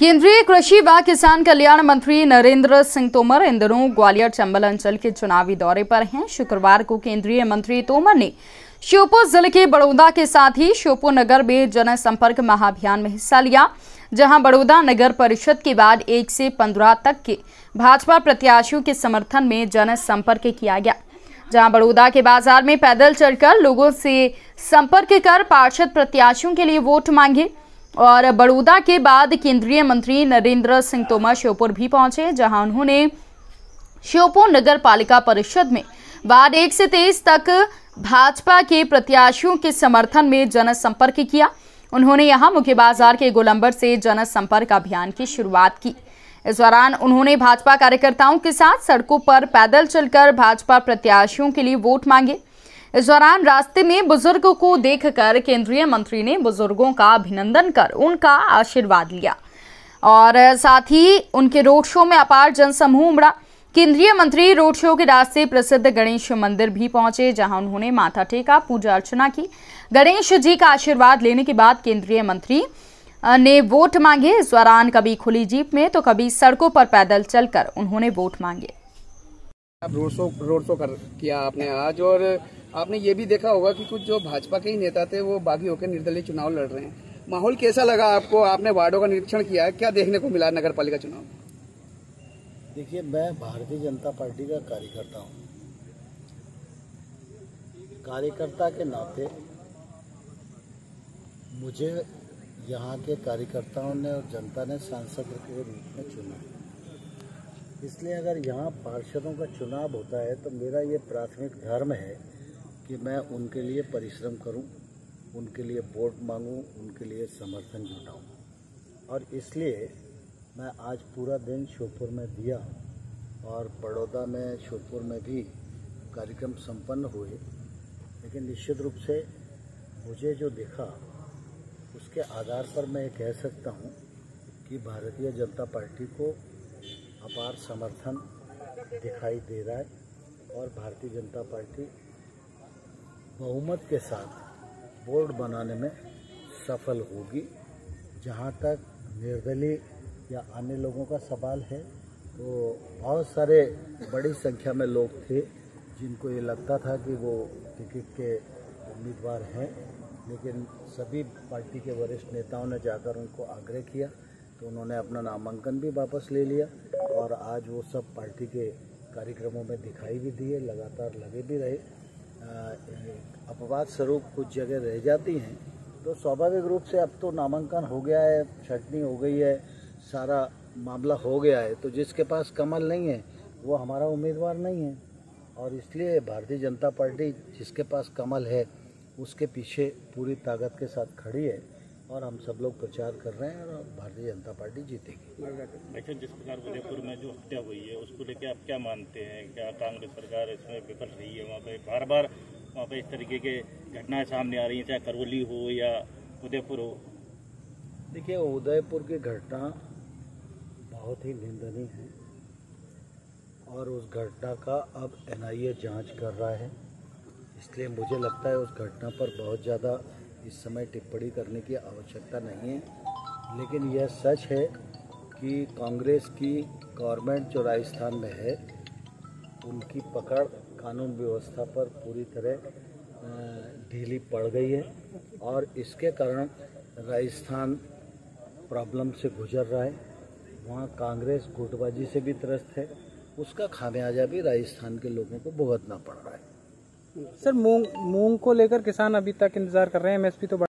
केंद्रीय कृषि व किसान कल्याण मंत्री नरेंद्र सिंह तोमर इन दिनों ग्वालियर, चंबल अंचल के चुनावी दौरे पर हैं। शुक्रवार को केंद्रीय मंत्री तोमर ने श्योपुर ज़िले के बड़ौदा के साथ ही श्योपुर नगर में जनसंपर्क महाअभियान में हिस्सा लिया, जहाँ बड़ौदा नगर परिषद के बाद एक से पंद्रह तक के भाजपा प्रत्याशियों के समर्थन में जनसंपर्क किया गया, जहाँ बड़ौदा के बाज़ार में पैदल चलकर लोगों से संपर्क कर पार्षद प्रत्याशियों के लिए वोट मांगे। और बड़ौदा के बाद केंद्रीय मंत्री नरेंद्र सिंह तोमर श्योपुर भी पहुँचे, जहाँ उन्होंने श्योपुर नगर पालिका परिषद में वार्ड एक से तेईस तक भाजपा के प्रत्याशियों के समर्थन में जनसंपर्क किया। उन्होंने यहाँ मुख्य बाज़ार के गोलंबर से जनसंपर्क अभियान की शुरुआत की। इस दौरान उन्होंने भाजपा कार्यकर्ताओं के साथ सड़कों पर पैदल चलकर भाजपा प्रत्याशियों के लिए वोट मांगे। इस दौरान रास्ते में बुज़ुर्गों को देखकर केंद्रीय मंत्री ने बुज़ुर्गों का अभिनंदन कर उनका आशीर्वाद लिया। और साथ ही उनके रोड शो में अपार जनसमूह उमड़ा। केंद्रीय मंत्री रोड शो के रास्ते प्रसिद्ध गणेश मंदिर भी पहुँचे, जहाँ उन्होंने माथा टेका, पूजा अर्चना की। गणेश जी का आशीर्वाद लेने के बाद केंद्रीय मंत्री ने वोट मांगे। इस दौरान कभी खुली जीप में तो कभी सड़कों पर पैदल चलकर उन्होंने वोट मांगे। रोड शो रोड शो कर, किया आपने आज और आपने ये भी देखा होगा कि कुछ जो भाजपा के ही नेता थे, वो बागी होकर निर्दलीय चुनाव लड़ रहे हैं। माहौल कैसा लगा आपको? आपने वार्डों का निरीक्षण किया है। क्या देखने को मिला नगर पालिका चुनाव? देखिए, मैं भारतीय जनता पार्टी का कार्यकर्ता हूँ। कार्यकर्ता के नाते मुझे यहाँ के कार्यकर्ताओं ने और जनता ने सांसद के रूप में चुना इसलिए अगर यहाँ पार्षदों का चुनाव होता है तो मेरा ये प्राथमिक धर्म है कि मैं उनके लिए परिश्रम करूँ, उनके लिए वोट मांगूं, उनके लिए समर्थन जुटाऊं। और इसलिए मैं आज पूरा दिन श्योपुर में दिया और बड़ौदा में श्योपुर में भी कार्यक्रम संपन्न हुए लेकिन निश्चित रूप से मुझे जो दिखा उसके आधार पर मैं कह सकता हूँ कि भारतीय जनता पार्टी को अपार समर्थन दिखाई दे रहा है और भारतीय जनता पार्टी बहुमत के साथ बोर्ड बनाने में सफल होगी। जहाँ तक निर्दलीय या अन्य लोगों का सवाल है तो बहुत सारे बड़ी संख्या में लोग थे जिनको ये लगता था कि वो टिकट के उम्मीदवार हैं, लेकिन सभी पार्टी के वरिष्ठ नेताओं ने जाकर उनको आग्रह किया तो उन्होंने अपना नामांकन भी वापस ले लिया और आज वो सब पार्टी के कार्यक्रमों में दिखाई भी दिए, लगातार लगे भी रहे। अपवाद स्वरूप कुछ जगह रह जाती हैं तो स्वाभाविक रूप से अब तो नामांकन हो गया है, छटनी हो गई है, सारा मामला हो गया है तो जिसके पास कमल नहीं है, वो हमारा उम्मीदवार नहीं है। और इसलिए भारतीय जनता पार्टी जिसके पास कमल है, उसके पीछे पूरी ताकत के साथ खड़ी है। और हम सब लोग प्रचार कर रहे हैं और भारतीय जनता पार्टी जीतेगी। अच्छा जिस प्रकार उदयपुर में जो हत्या हुई है उसको लेकर आप क्या मानते हैं? क्या कांग्रेस सरकार इसमें विफल रही है? वहाँ पे बार बार वहाँ पे इस तरीके के घटनाएँ सामने आ रही हैं चाहे करवली हो या उदयपुर हो। देखिए उदयपुर की घटना बहुत ही निंदनीय है और उस घटना का अब एनआईए जाँच कर रहा है। इसलिए मुझे लगता है उस घटना पर बहुत ज़्यादा इस समय टिप्पणी करने की आवश्यकता नहीं है। लेकिन यह सच है कि कांग्रेस की गवर्नमेंट जो राजस्थान में है, उनकी पकड़ कानून व्यवस्था पर पूरी तरह ढीली पड़ गई है और इसके कारण राजस्थान प्रॉब्लम से गुजर रहा है। वहाँ कांग्रेस गुटबाजी से भी त्रस्त है। उसका खामियाजा भी राजस्थान के लोगों को भुगतना पड़ रहा है। सर मूंग मूंग को लेकर किसान अभी तक इंतज़ार कर रहे हैं। एमएसपी तो